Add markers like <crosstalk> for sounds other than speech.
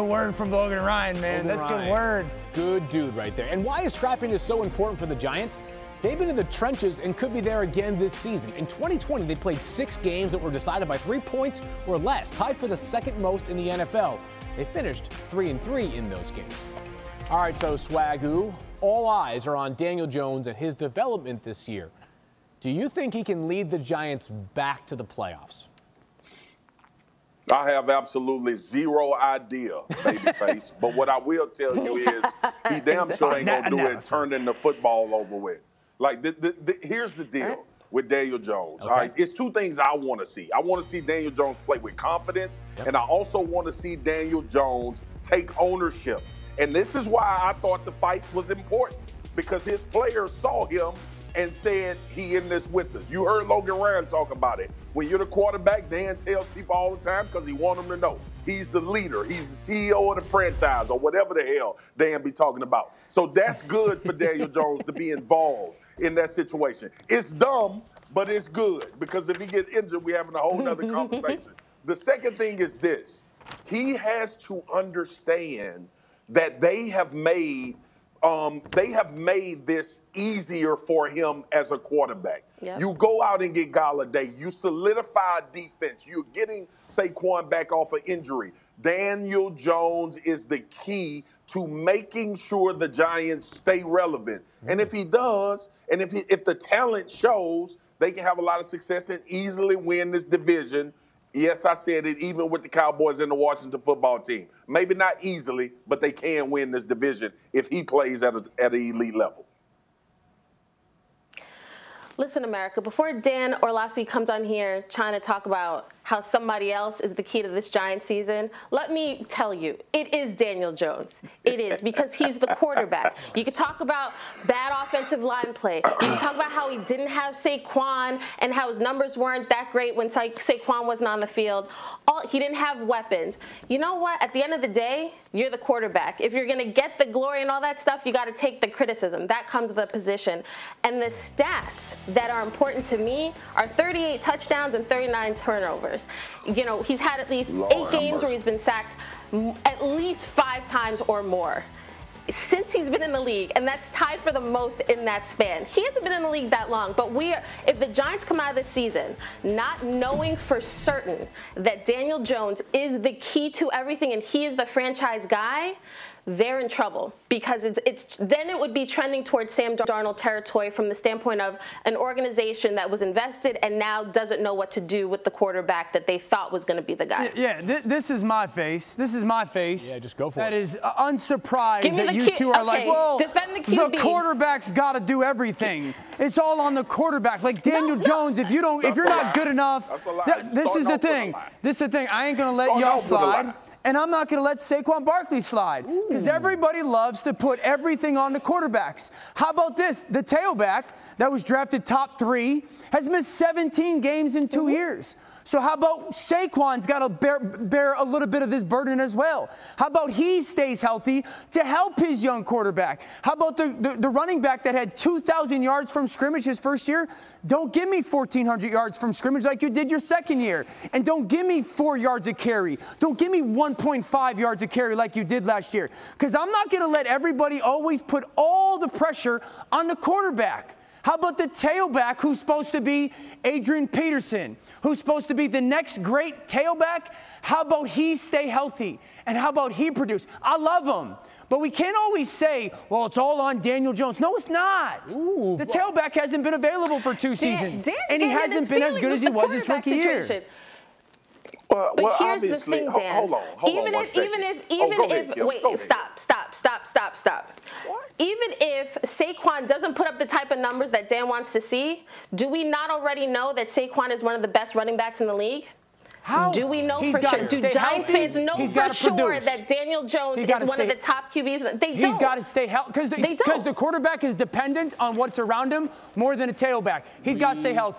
good word from Logan Ryan, man. Logan That's Ryan. good word. Good dude right there. And why is scrapping is so important for the Giants? They've been in the trenches and could be there again this season. In 2020, they played six games that were decided by three points or less, tied for the second most in the NFL. They finished three and three in those games. All right, so Swagu, all eyes are on Daniel Jones and his development this year. Do you think he can lead the Giants back to the playoffs? I have absolutely zero idea, babyface. <laughs> but what I will tell you is, he <laughs> damn sure ain't gonna do it turning the football over with. Like, the, the, the, here's the deal with Daniel Jones. Okay. All right, it's two things I want to see. I want to see Daniel Jones play with confidence, and I also want to see Daniel Jones take ownership. And this is why I thought the fight was important because his players saw him and said he in this with us. You heard Logan Ryan talk about it. When you're the quarterback, Dan tells people all the time because he want them to know he's the leader, he's the CEO of the franchise or whatever the hell Dan be talking about. So that's good for Daniel <laughs> Jones to be involved in that situation. It's dumb, but it's good because if he get injured, we're having a whole nother <laughs> conversation. The second thing is this: he has to understand that they have made um, they have made this easier for him as a quarterback. Yep. You go out and get Golladay. You solidify defense. You're getting Saquon back off of injury. Daniel Jones is the key to making sure the Giants stay relevant. And if he does, and if he, if the talent shows, they can have a lot of success and easily win this division. Yes, I said it, even with the Cowboys and the Washington football team. Maybe not easily, but they can win this division if he plays at, a, at an elite level. Listen, America, before Dan Orlovsky comes on here trying to talk about how somebody else is the key to this Giant season, let me tell you, it is Daniel Jones. It is because he's the quarterback. You could talk about bad offensive line play. You can talk about how he didn't have Saquon and how his numbers weren't that great when Sa- Saquon wasn't on the field. All, he didn't have weapons. You know what? At the end of the day, you're the quarterback. If you're going to get the glory and all that stuff, you got to take the criticism. That comes with the position. And the stats that are important to me are 38 touchdowns and 39 turnovers. You know, he's had at least Lord eight games where he's been sacked at least five times or more. Since he's been in the league, and that's tied for the most in that span. He hasn't been in the league that long, but we are, if the Giants come out of this season not knowing for certain that Daniel Jones is the key to everything and he is the franchise guy, they're in trouble because it's, it's then it would be trending towards Sam Darnold territory from the standpoint of an organization that was invested and now doesn't know what to do with the quarterback that they thought was going to be the guy. Yeah, th- this is my face. This is my face. Yeah, just go for That it. is uh, unsurprised that you Q- two are like, okay, well, defend the QB." quarterback's got to do everything. It's all on the quarterback. Like Daniel no. Jones, if you don't, if you're not lie. good enough, That's a lie. th- this starting is the off with a thing. lie. This is the thing. I ain't gonna let Starting y'all off with a lie. slide. And I'm not going to let Saquon Barkley slide because everybody loves to put everything on the quarterbacks. How about this? The tailback that was drafted top three has missed 17 games in 2 years. So how about Saquon's got to bear, bear a little bit of this burden as well? How about he stays healthy to help his young quarterback? How about the, the, the running back that had 2,000 yards from scrimmage his first year? Don't give me 1,400 yards from scrimmage like you did your second year. And don't give me four yards a carry. Don't give me 1.5 yards a carry like you did last year. Because I'm not going to let everybody always put all the pressure on the quarterback. How about the tailback who's supposed to be Adrian Peterson, who's supposed to be the next great tailback? How about he stay healthy? And how about he produce? I love him. But we can't always say, well, it's all on Daniel Jones. No, it's not. the tailback hasn't been available for two Dan- seasons. Dan's and he hasn't been as good as he was his rookie year. Situation. Well, But well here's the obviously, thing, ho- Dan. hold on, hold even on one if, second. even if, Oh, even go ahead, if, Kim, wait, stop, stop, stop, stop, stop. What? Even if Saquon doesn't put up the type of numbers that Dan wants to see, do we not already know that Saquon is one of the best running backs in the league? How? Do we know He's for sure? Do Giants healthy. fans know He's for sure produce. that Daniel Jones is gotta one of the top QBs? They He's don't. He's got to stay healthy because They don't. the quarterback is dependent on what's around him more than a tailback. He's got to stay healthy.